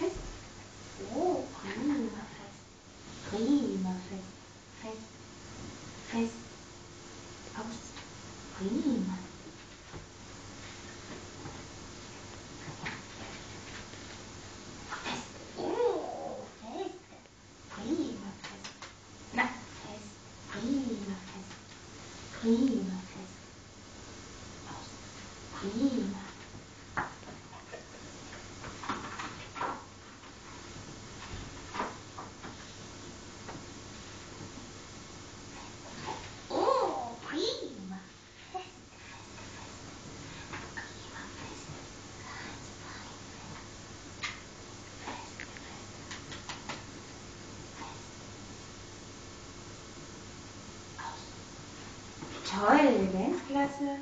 fest. Oh, so, prima fest. Prima fest. Fest. Fest. Aus. Prima. Fest. Oh, fest. Prima fest. Na, fest. Prima fest. Prima fest. Aus. Prima. Toll, Residenzklasse.